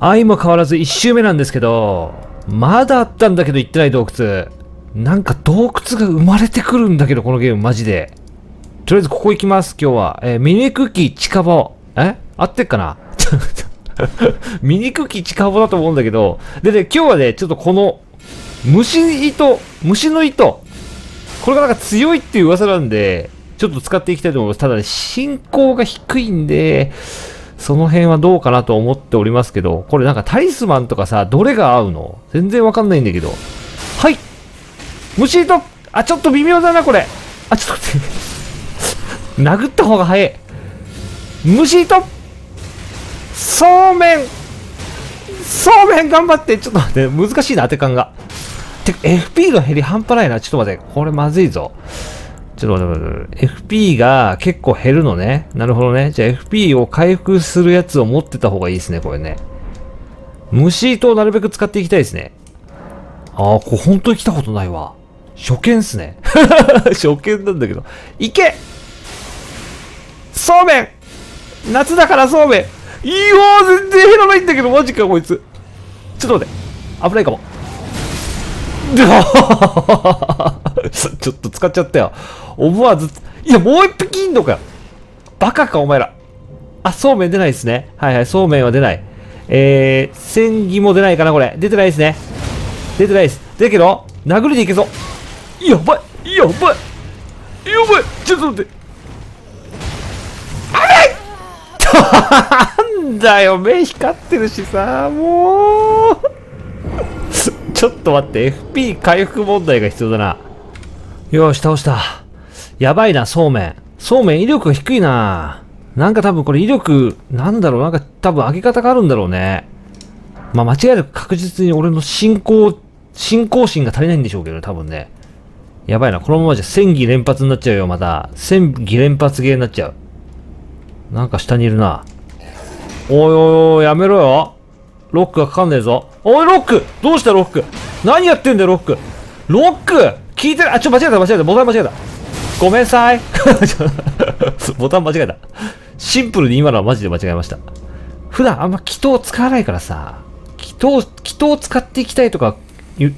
相も変わらず1周目なんですけど、まだあったんだけど行ってない洞窟。なんか洞窟が生まれてくるんだけど、このゲームマジで。とりあえずここ行きます、今日は。えー、ミニクッキー近場。え？合ってっかな？ミニクッキー近場だと思うんだけど。でね、今日はね、ちょっとこの、虫糸、虫の糸。これがなんか強いっていう噂なんで、ちょっと使っていきたいと思います。ただね、進行が低いんで、その辺はどうかなと思っておりますけど、これなんかタリスマンとかさ、どれが合うの？全然わかんないんだけど。はい虫糸あ、ちょっと微妙だな、これ。あ、ちょっと待って。殴った方が早い。虫糸そうめんそうめん頑張ってちょっと待って、難しいな、当て感が。てか、FP が減り半端ないな。ちょっと待って。これまずいぞ。ちょっと待って待って。FP が結構減るのね。なるほどね。じゃあ FP を回復するやつを持ってた方がいいですね、これね。虫糸をなるべく使っていきたいですね。ああ、これ本当に来たことないわ。初見っすね。初見なんだけど。いけそうめん夏だからそうめんいいよ全然減らないんだけど、マジか、こいつ。ちょっと待って。危ないかも。ちょっと使っちゃったよ。思わず、いや、もう一匹いんのかよ。バカか、お前ら。あ、そうめん出ないですね。はいはい、そうめんは出ない。えー、戦技も出ないかな、これ。出てないですね。出てないです。だけど、殴りでいけそう。やばいやばいやばいちょっと待って。あれなんだよ、目光ってるしさ、もう。ちょっと待って、FP 回復問題が必要だな。よし、倒した。やばいな、そうめん。そうめん威力が低いな。なんか多分これ威力、なんだろう、なんか多分上げ方があるんだろうね。まあ間違いなく確実に俺の進行、進行心が足りないんでしょうけど、多分ね。やばいな、このままじゃ戦技連発になっちゃうよ、また。戦技連発ゲーになっちゃう。なんか下にいるな。おいおいおい、やめろよ。ロックがかかんねえぞ。おい、ロックどうしたロック？何やってんだよ、ロック？ロック聞いてるあ、ちょ、間違えた、間違えた。ボタン間違えた。ごめんなさい。ボタン間違えた。シンプルに今のはマジで間違えました。普段あんま祈祷使わないからさ、祈祷、祈祷使っていきたいとか言う。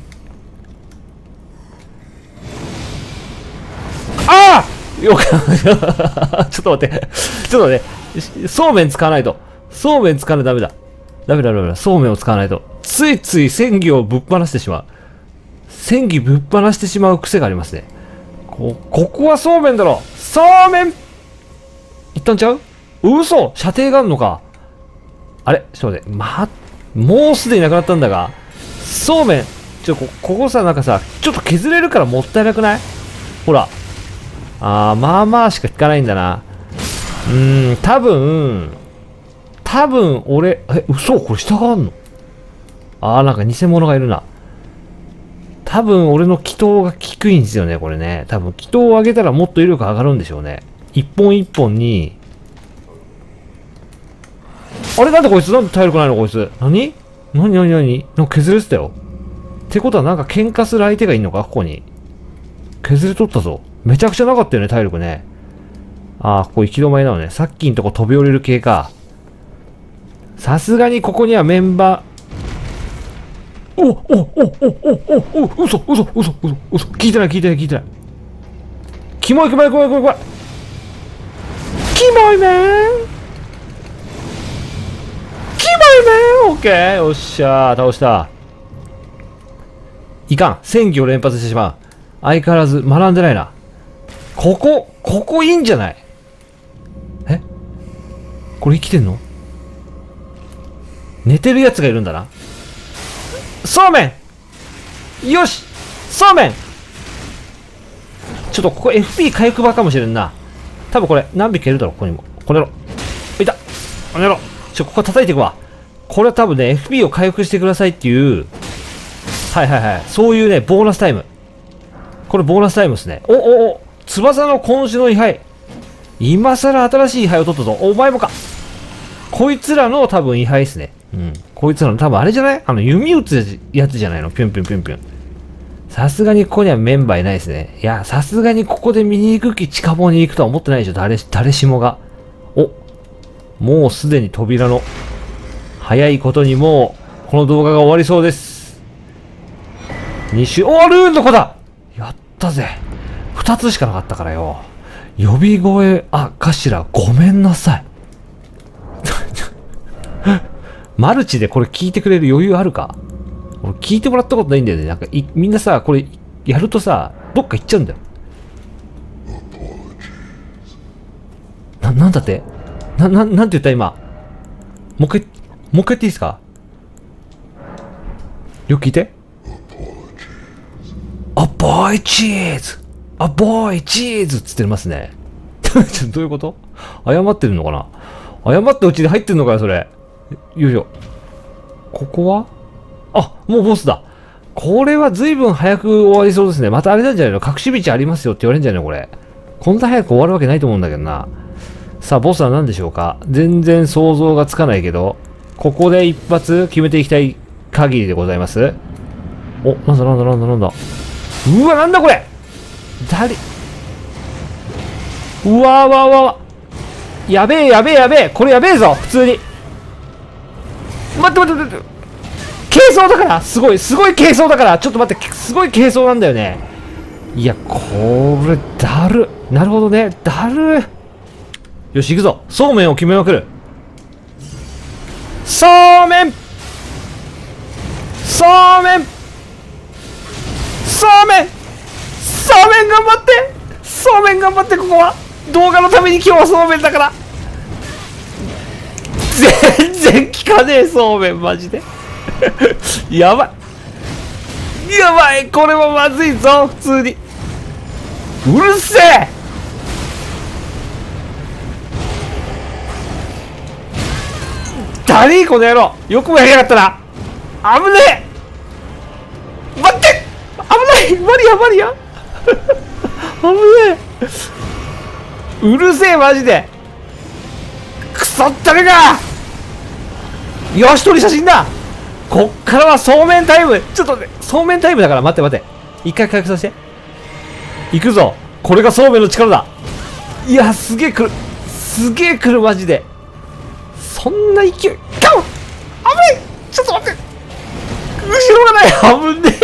ああよか ちょっと待って。ちょっと待って。そうめん使わないと。そうめん使わないとダメだ。ダメだダメだ。そうめんを使わないと。ついつい戦技をぶっ放してしまう。戦技ぶっ放してしまう癖がありますね。こ、ここはそうめんだろそうめん一旦ちゃう？嘘射程があるのかあれ？ちょっと待って。ま、もうすでになくなったんだが。そうめん。ちょ、こ、ここさ、なんかさ、ちょっと削れるからもったいなくない？ほら。あー、まあまあしか効かないんだな。うーん、多分、多分俺、え、嘘？これ下があんの？あーなんか偽物がいるな。多分俺の祈祷が効くいんですよね、これね。多分祈祷を上げたらもっと威力上がるんでしょうね。一本一本に。あれなんでこいつなんで体力ないのこいつ。何？何何何？なんか削れてたよ。ってことはなんか喧嘩する相手がいんのかここに。削れとったぞ。めちゃくちゃなかったよね、体力ね。ああ、ここ行き止まりなのね。さっきんとこ飛び降りる系か。さすがにここにはメンバー、おおおおおおお嘘嘘嘘嘘嘘聞いてない聞いてない聞いてない。キモいキモいキモいキモいキモい。キモいめんキモいめんオッケーよっしゃー倒したいかん戦技を連発してしまう。相変わらず学んでないな。ここ、ここいいんじゃない？え？これ生きてんの？寝てるやつがいるんだな。そうめんよしそうめんちょっとここ FP 回復場かもしれんな。多分これ何匹いるだろう、ここにも。この野郎。いたこの野郎。ちょ、ここ叩いていくわ。これは多分ね、FP を回復してくださいっていう、はいはいはい。そういうね、ボーナスタイム。これボーナスタイムですね。お、お、お、翼の今週の位牌。今更新しい位牌を取ったぞ。お前もか。こいつらの多分位牌ですね。うん。こいつらの多分あれじゃない？あの、弓打つやつじゃないの？ぴゅんぴゅんぴゅんぴゅん。さすがにここにはメンバーいないですね。いや、さすがにここで見に行く気近場に行くとは思ってないでしょ。誰、誰しもが。お。もうすでに扉の早いことにもう、この動画が終わりそうです。2周、おルーンの子だやったぜ。2つしかなかったからよ。呼び声、あ、頭、ごめんなさい。マルチでこれ聞いてくれる余裕あるか？俺聞いてもらったことないんだよね。なんかい、みんなさ、これ、やるとさ、どっか行っちゃうんだよ。な、なんだって？な、な、なんて言った？今。もう一回、もう一回言っていいですか？よく聞いて。あ、ボーイチーズあ、ボーイチーズっつってますね。どういうこと？謝ってるのかな？謝ったうちに入ってんのかよ、それ。よいしょ。ここは？あ、もうボスだ。これは随分早く終わりそうですね。またあれなんじゃないの？隠し道ありますよって言われるんじゃないの？これ。こんな早く終わるわけないと思うんだけどな。さあ、ボスは何でしょうか？全然想像がつかないけど、ここで一発決めていきたい限りでございます。お、なんだなんだなんだなんだ。うわ、なんだこれ誰？うわわわわ。やべえやべえやべえこれやべえぞ普通に待って待って待って。軽装だから。すごいすごい軽装だから。ちょっと待って。すごい軽装なんだよね。いやこれだる。なるほどね。だる。よし行くぞ。そうめんを決めまくる。そうめん。そうめん。そうめん。そうめん頑張って。そうめん頑張ってここは。動画のために今日はそうめんだから。全然効かねえそうめんマジで。やばい。やばい。これはまずいぞ普通に。うるせえ。誰この野郎。よくもやりやがったな。危ねえ。待って。危ない。マリアマリア。危ねえ。うるせえマジで。そったれか。よし撮り写真だ。こっからはそうめんタイム。ちょっとねそうめんタイムだから待って待って。一回回復させて。行くぞ。これがそうめんの力だ。いやすげえ来る。すげえ来るマジで。そんな勢い。ガン危ない。ちょっと待って。後ろがない。危ね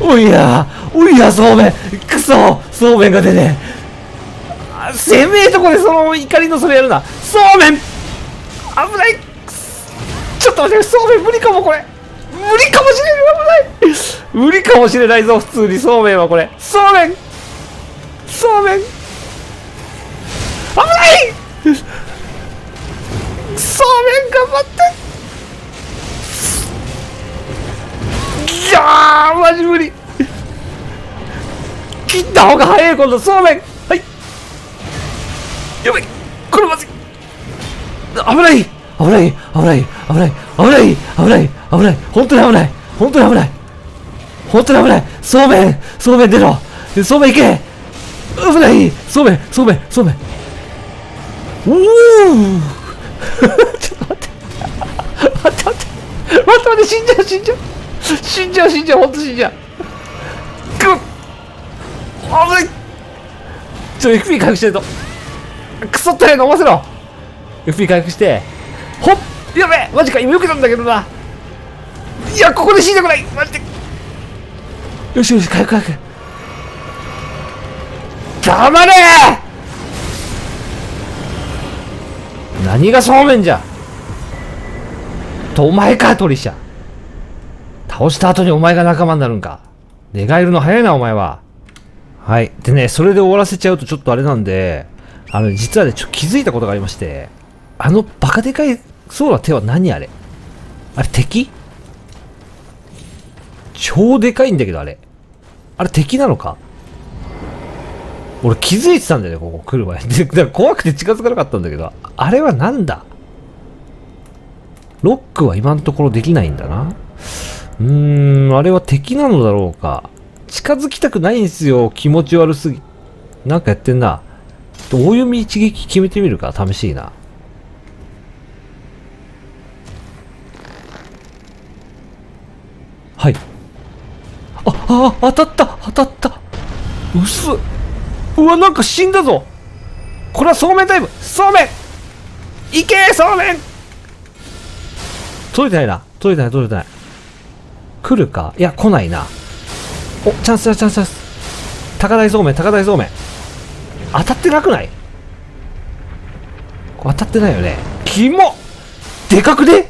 え。おいやおいやそうめん。くそ。そうめんが出ねえ。せめえとこでその怒りのそれやるな。そうめん。危ない。ちょっと待ってそうめん。無理かもこれ。無理かもしれない危ない。無理かもしれないぞ普通に。そうめんはこれ。そうめん。そうめん。危ない。そうめん頑張って。いやーマジ無理。切った方が早い今度。そうめん。やばい。これまずい。危ない。危ない。危ない。危ない。危ない。危ない。危ない本当に危ない。本当に危ない。本当に危ない。そうめん。そうめん出ろ。そうめんいけ。危ない。そうめん。そうめん。そうめん。おお ちょっと待って。待って待って。待って待って。死んじゃう死んじゃう。死んじゃう死んじゃう。本当死んじゃう。くっ危ない。ちょっと FP 回復してると。クソったれ飲ませろ FP 回復して。ほっやべえマジか今よけたんだけどな。いやここで死んでくない。マジで。よしよし回復回復。黙れ！何がそうめんじゃ。とお前か鳥社倒した後にお前が仲間になるんか。寝返るの早いなお前は。はい。でねそれで終わらせちゃうとちょっとあれなんであの実はねちょっと気づいたことがありましてあのバカでかいそうな手は何あれ？あれ敵？超でかいんだけどあれ。あれ敵なのか？俺気づいてたんだよねここ来る前。でだから怖くて近づかなかったんだけどあれはなんだ？ロックは今のところできないんだな。うーんあれは敵なのだろうか。近づきたくないんですよ気持ち悪すぎ。なんかやってんな。大読み一撃決めてみるか？試しいな。はい。ああ当たった！当たった！薄っ！うわなんか死んだぞ！これはそうめんタイム！そうめん！いけそうめん！取れてないな。取れてない、取れてない。来るか？いや、来ないな。お、チャンスだ、チャンスだ。高台そうめん、高台そうめん。当たってなくない？当たってないよね。キモでかくね？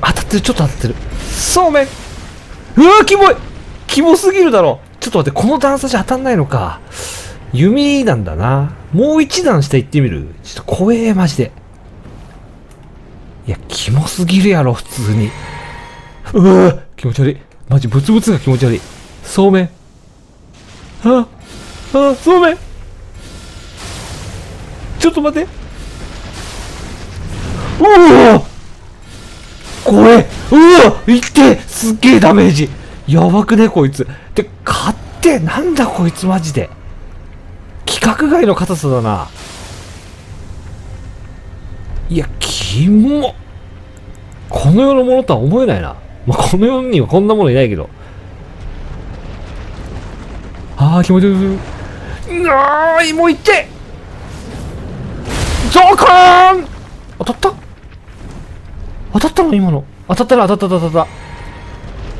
当たってる、ちょっと当たってる。そうめんうわキモいキモすぎるだろちょっと待って、この段差じゃ当たんないのか。弓なんだな。もう一段下行ってみる？ちょっと怖え、マジで。いや、キモすぎるやろ、普通に。うわ気持ち悪い。マジ、ブツブツが気持ち悪い。そうめん。あ、あ、そうめん。ちょっと待って。うわこれ、うわいってすっげえダメージやばくね、こいつ。で、勝ってなんだこいつマジで。規格外の硬さだな。いや、キモこの世のものとは思えないな。まあ、この世にはこんなものいないけど。ああ、気持ち悪い。うわーもういってゾーコーン当たった？当たったの？今の。当たったな、当たった当たっ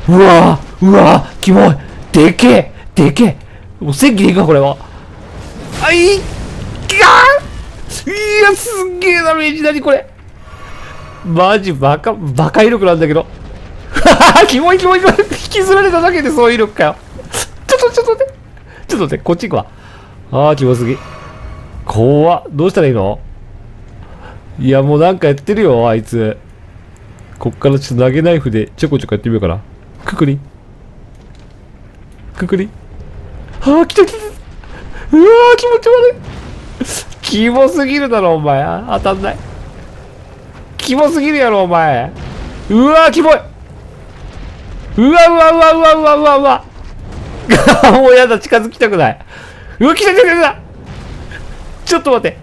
た。うわーうわーキモいでけえでけえもう戦機でいくか、これは。あいっきゃーいや、すっげえダメージ、なにこれ？マジバカ、バカ威力なんだけど。キモいキモいキモい。引きずられただけでそういう威力かよ。ちょっとちょっと待って。ちょっと待って、こっち行くわ。ああ、キモすぎ。怖っ。どうしたらいいの？いや、もうなんかやってるよ、あいつ。こっからちょっと投げナイフでちょこちょこやってみようかな。くくり。くくり。ああ、来た来た。うわー、気持ち悪い。キモすぎるだろ、お前。当たんない。キモすぎるやろ、お前。うわー、キモいうわうわうわうわうわうわうわ もうやだ、近づきたくない。うわ、来た来た来たちょっと待って。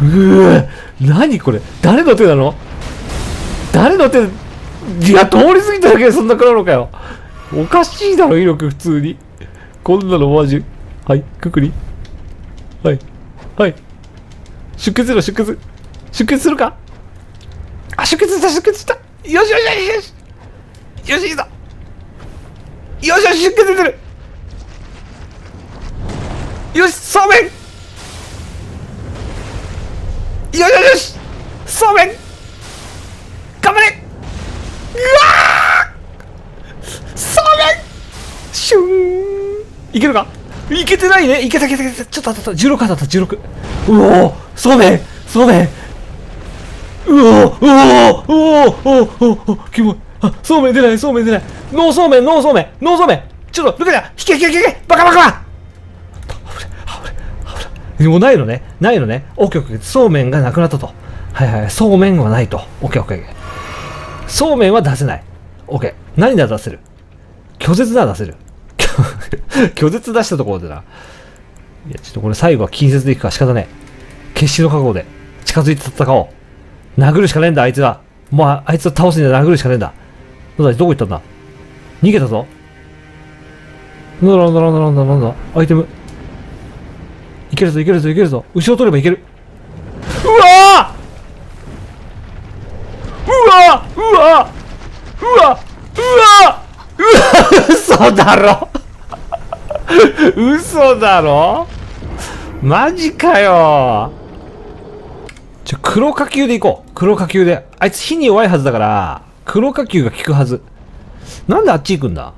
うわ何これ？誰の手なの？誰の手？いや、通り過ぎただけでそんな食らうのかよ。おかしいだろ、威力普通に。こんなのマジ。はい、くくり。はい。はい。出血する出血。出血するか？あ、出血した出血したよしよしよしよしよし、いいぞよしよし、出血出てるよし、そうめん。よしよしよし。そうめん。頑張れ。うわそうめん。シュー。ンいけるか？いけてないね。いけたいけたいけた。ちょっと当たった。16当たった。16うおそうめん。そうめん。うおうおうおおおおおキモいあそうめん出ない。そうめん出ない。ノーそうめん。ノーそうめん。ノーそうめん。ちょっとルカちゃん。引け引け引け引け。バカバカバカ。もうないのね。ないのね。オッケーオッケーそうめんがなくなったと。はいはいそうめんはないと。オッケーオッケーそうめんは出せない。オッケー。何なら出せる？拒絶なら出せる。拒絶出したところでな。いやちょっとこれ最後は近接でいくか仕方ねえ。決死の覚悟で。近づいて戦おう。殴るしかねえんだ、あいつは。もう、あいつを倒すには殴るしかねえんだ。どうだ、どこ行ったんだ？逃げたぞ。なんだなんだなんだなんだなんだアイテム。いけるぞ、いけるぞ、いけるぞ。後ろ取ればいける。うわうわうわうわうわうわ嘘だろ嘘だろマジかよじゃ、黒火球で行こう。黒火球で。あいつ火に弱いはずだから、黒火球が効くはず。なんであっち行くんだ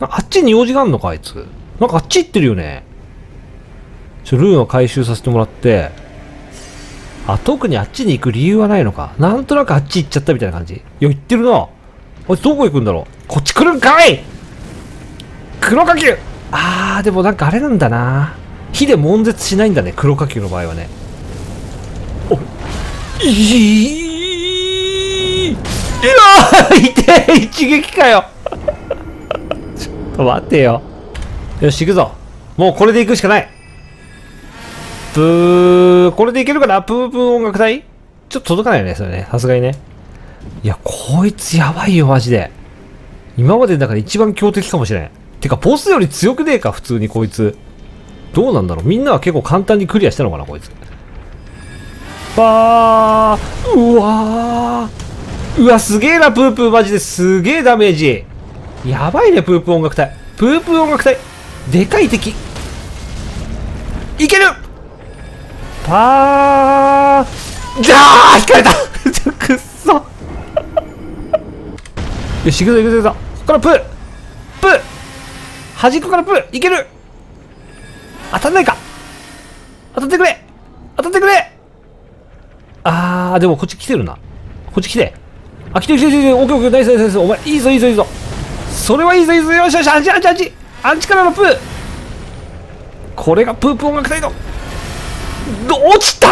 あっちに用事があんのか、あいつ。なんかあっち行ってるよね。ちょ、ルーンを回収させてもらって、あ、特にあっちに行く理由はないのか。なんとなくあっち行っちゃったみたいな感じ。いや、行ってるな。あいつどこ行くんだろうこっち来るんかい黒火球あー、でもなんかあれなんだな。火で悶絶しないんだね、黒火球の場合はね。おいいやいて一撃かよちょっと待ってよよし行くぞもうこれで行くしかないプーこれでいけるかなプープー音楽隊？ちょっと届かないよねそれね。さすがにね。いやこいつやばいよマジで。今までだから一番強敵かもしれん。てかボスより強くねえか普通にこいつ。どうなんだろう。みんなは結構簡単にクリアしたのかなこいつ。あーうわー。うわすげえなプープーマジで。すげえダメージ。やばいねプープー音楽隊。プープー音楽隊。でかい敵。いけるパーじゃあ引かれた くっそよし行くぞ行くぞ行くぞここからプープー端っこからプーいける当たんないか当たってくれ当たってくれあー、でもこっち来てるな。こっち来て。あ、来てる来てる来てる。オッケーオッケー、ナイスナイスナイス。お前、いいぞいいぞいいぞ。それはいいぞいいぞ。よしよし、アンチアンチアンチ。アンチからのプー。これがプープ音楽隊の。落ちたー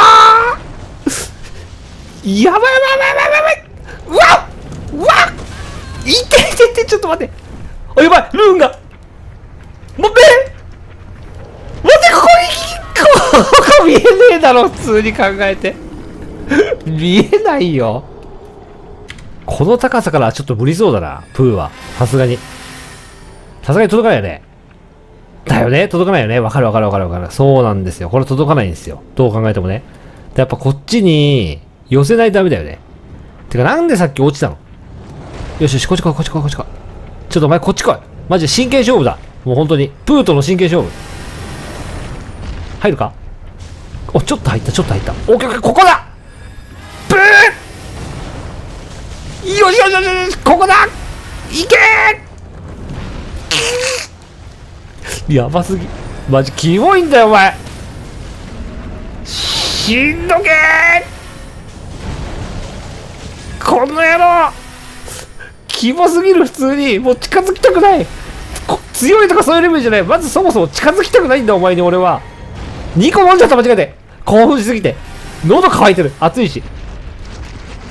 やばいやばいやばいやばいやばいうわうわいていていて、ちょっと待って。あ、やばいルーンが待って待って、ここに、ここ見えねえだろ、普通に考えて。見えないよ。この高さからちょっと無理そうだな、プーは。さすがに。さすがに届かないよね。だよね？届かないよね？わかるわかるわかるわかる。そうなんですよ。これ届かないんですよ。どう考えてもね。やっぱこっちに寄せないとダメだよね。てかなんでさっき落ちたの？よしよし、こっち来い、こっち来い、こっち来い。ちょっとお前こっち来い。マジで真剣勝負だ。もう本当に。プーとの真剣勝負。入るか？お、ちょっと入った、ちょっと入った。オッケー、ここだブーよしよしよしよしここだいけーやばすぎ。マジキモいんだよお前。しんどけー。この野郎。キモすぎる普通に。もう近づきたくない。強いとかそういうレベルじゃない。まずそもそも近づきたくないんだお前に俺は。2個飲んじゃった間違えて。興奮しすぎて。喉乾いてる。暑いし。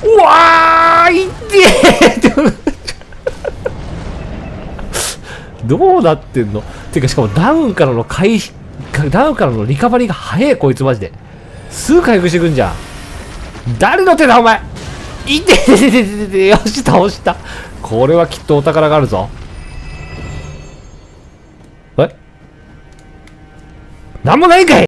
うわーいってどうなってんの？てかしかもダウンからの回避ダウンからのリカバリーが早いこいつマジで。すぐ回復してくんじゃん。誰の手だお前？いてててててよし倒した。これはきっとお宝があるぞ。え？なんもないかい！